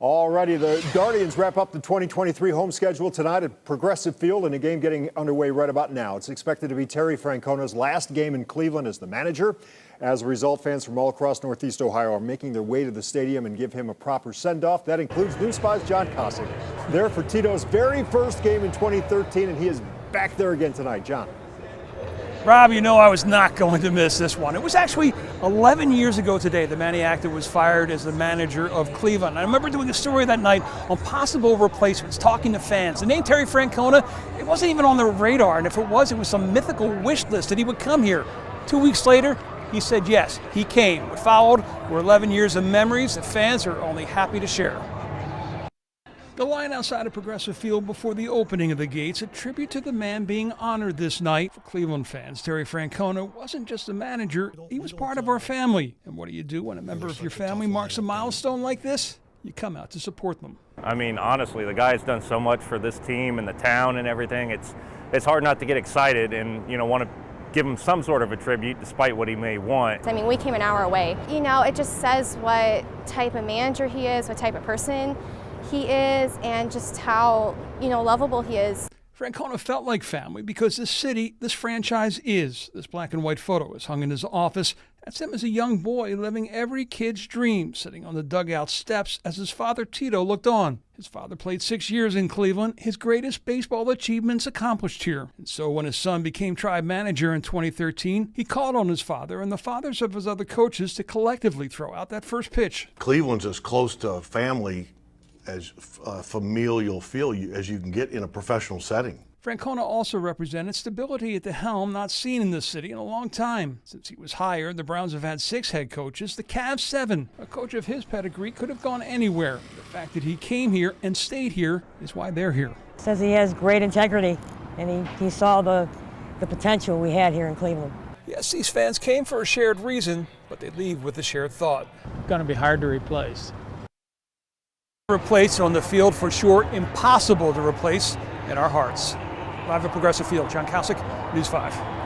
Alrighty, the Guardians wrap up the 2023 home schedule tonight at Progressive Field in a game getting underway right about now. It's expected to be Terry Francona's last game in Cleveland as the manager. As a result, fans from all across Northeast Ohio are making their way to the stadium and give him a proper send-off. That includes News 5's John Kosich. There for Tito's very first game in 2013, and he is back there again tonight. John. Rob, you know I was not going to miss this one. It was actually 11 years ago today that Manny Acta was fired as the manager of Cleveland. I remember doing a story that night on possible replacements, talking to fans. The name Terry Francona, it wasn't even on the radar, and if it was, it was some mythical wish list that he would come here. Two weeks later, he said yes, he came. What followed were 11 years of memories that fans are only happy to share. The line outside of Progressive Field before the opening of the gates, a tribute to the man being honored this night. For Cleveland fans, Terry Francona wasn't just a manager, he was part of our family. And what do you do when a member of your family marks a milestone like this? You come out to support them. I mean, honestly, the guy's done so much for this team and the town and everything. It's it's hard not to get excited and you know want to give him some sort of a tribute despite what he may want. I mean, we came an hour away. You know, it just says what type of manager he is, what type of person he is and just how, you know, lovable he is. Francona felt like family because this city, this franchise is. This black and white photo is hung in his office. That's him as a young boy living every kid's dream, sitting on the dugout steps as his father Tito looked on. His father played six years in Cleveland, his greatest baseball achievements accomplished here. And so when his son became tribe manager in 2013, he called on his father and the fathers of his other coaches to collectively throw out that first pitch. Cleveland's as close to family as uh, familial feel as you can get in a professional setting. Francona also represented stability at the helm not seen in this city in a long time. Since he was hired, the Browns have had six head coaches, the Cavs seven. A coach of his pedigree could have gone anywhere. The fact that he came here and stayed here is why they're here. Says he has great integrity, and he, he saw the, the potential we had here in Cleveland. Yes, these fans came for a shared reason, but they leave with a shared thought. Going to be hard to replace. Replace on the field for sure, impossible to replace in our hearts. Live at Progressive Field, John Kosich, News 5.